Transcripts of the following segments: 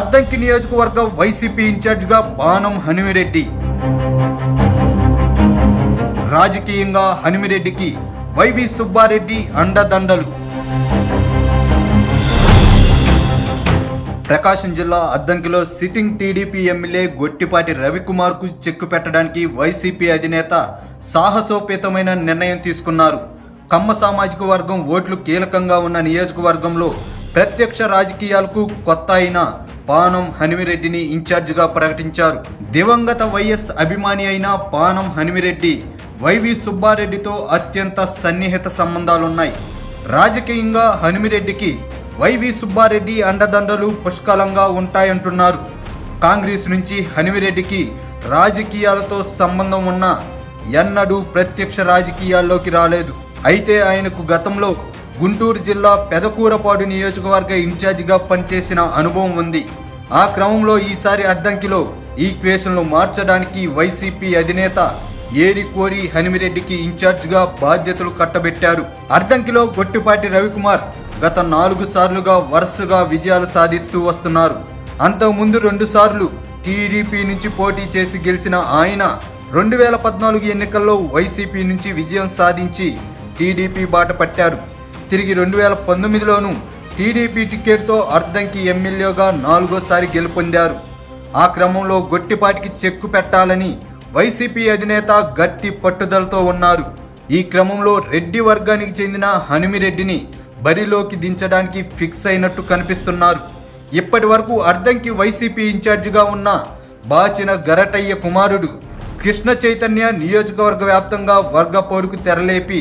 అర్ధంకి నియోజకవర్గం వైసీపీ ఇన్ఛార్జిగా బాణం హనుమిరెడ్డి. రాజకీయంగా హనుమిరెడ్డికి వైవి సుబ్బారెడ్డి అండదండలు. ప్రకాశం జిల్లా అద్దంకిలో సిట్టింగ్ టీడీపీ ఎమ్మెల్యే గొట్టిపాటి రవికుమార్కు చెక్కు పెట్టడానికి వైసీపీ అధినేత సాహసోపేతమైన నిర్ణయం తీసుకున్నారు. కమ్మ సామాజిక వర్గం ఓట్లు కీలకంగా ఉన్న నియోజకవర్గంలో ప్రత్యక్ష రాజకీయాలకు కొత్త అయిన పానం హనుమిరెడ్డిని ఇన్ఛార్జిగా ప్రకటించారు. దివంగత వైఎస్ అభిమాని అయిన పానం హనుమిరెడ్డి వైవి సుబ్బారెడ్డితో అత్యంత సన్నిహిత సంబంధాలున్నాయి. రాజకీయంగా హనుమిరెడ్డికి వైవి సుబ్బారెడ్డి అండదండలు పుష్కలంగా ఉంటాయంటున్నారు. కాంగ్రెస్ నుంచి హనుమిరెడ్డికి రాజకీయాలతో సంబంధం ఉన్న ఎన్నడూ ప్రత్యక్ష రాజకీయాల్లోకి రాలేదు. అయితే ఆయనకు గతంలో గుంటూరు జిల్లా పెదకూరపాడు నియోజకవర్గ ఇన్ఛార్జిగా పనిచేసిన అనుభవం ఉంది. ఆ క్రమంలో ఈసారి అద్దంకిలో ఈక్వేషన్లు మార్చడానికి వైసీపీ అధినేత ఏరి కోరి హనిమిరెడ్డికి ఇన్ఛార్జిగా బాధ్యతలు కట్టబెట్టారు. అర్ధంకిలో గొట్టిపాటి రవికుమార్ గత నాలుగు సార్లుగా వరుసగా విజయాలు సాధిస్తూ వస్తున్నారు. అంతకుముందు రెండు సార్లు టీడీపీ నుంచి పోటీ చేసి గెలిచిన ఆయన రెండు వేల పద్నాలుగు ఎన్నికల్లో వైసీపీ నుంచి విజయం సాధించి టీడీపీ బాట పట్టారు. తిరిగి రెండు వేల పంతొమ్మిదిలోనూ టీడీపీ టికెట్తో అర్ధంకి ఎమ్మెల్యేగా నాలుగోసారి గెలుపొందారు. ఆ క్రమంలో గొట్టిపాటికి చెక్కు పెట్టాలని వైసీపీ అధినేత గట్టి పట్టుదలతో ఉన్నారు. ఈ క్రమంలో రెడ్డి వర్గానికి చెందిన హనుమిరెడ్డిని బరిలోకి దించడానికి ఫిక్స్ అయినట్టు కనిపిస్తున్నారు. ఇప్పటి వరకు అర్ధంకి వైసీపీ ఇన్ఛార్జిగా ఉన్న బాచిన గరటయ్య కుమారుడు కృష్ణ చైతన్య నియోజకవర్గ వ్యాప్తంగా వర్గ పోరుకు తెరలేపి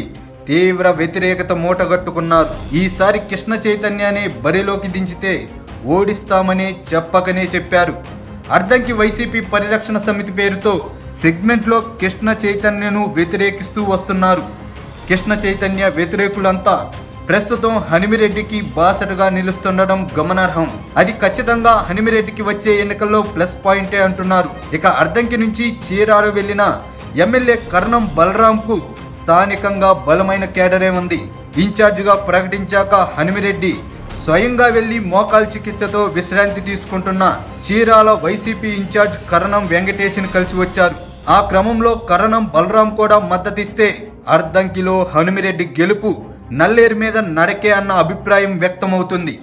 తీవ్ర వ్యతిరేకత మూటగట్టుకున్నారు. ఈసారి కృష్ణ చైతన్యాన్ని బరిలోకి దించితే ఓడిస్తామని చెప్పకనే చెప్పారు. అర్ధంకి వైసీపీ పరిరక్షణ సమితి పేరుతో సెగ్మెంట్లో కృష్ణ చైతన్యను వ్యతిరేకిస్తూ వస్తున్నారు. కృష్ణ చైతన్య వ్యతిరేకులంతా ప్రస్తుతం హనిమిరెడ్డికి బాసటగా నిలుస్తుండడం గమనార్హం. అది ఖచ్చితంగా హనిమిరెడ్డికి వచ్చే ఎన్నికల్లో ప్లస్ పాయింటే అంటున్నారు. ఇక అర్ధంకి నుంచి చీరారు వెళ్ళిన ఎమ్మెల్యే కర్ణం బలరాంకు స్థానికంగా బలమైన కేడరే ఉంది. ఇన్ఛార్జిగా ప్రకటించాక హనుమిరెడ్డి స్వయంగా వెళ్ళి మోకాల్ చికిత్సతో విశ్రాంతి తీసుకుంటున్న చీరాల వైసీపీ ఇన్ఛార్జ్ కరణం వెంకటేష్ని కలిసి వచ్చారు. ఆ క్రమంలో కరణం బలరాం కూడా మద్దతిస్తే అర్ధంకిలో హనుమిరెడ్డి గెలుపు నల్లేరు మీద నడకే అన్న అభిప్రాయం వ్యక్తమవుతుంది.